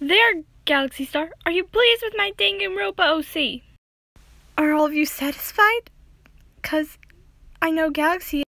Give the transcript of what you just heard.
There, Galaxy Star, are you pleased with my Danganronpa OC? Are all of you satisfied? Cause I know Galaxy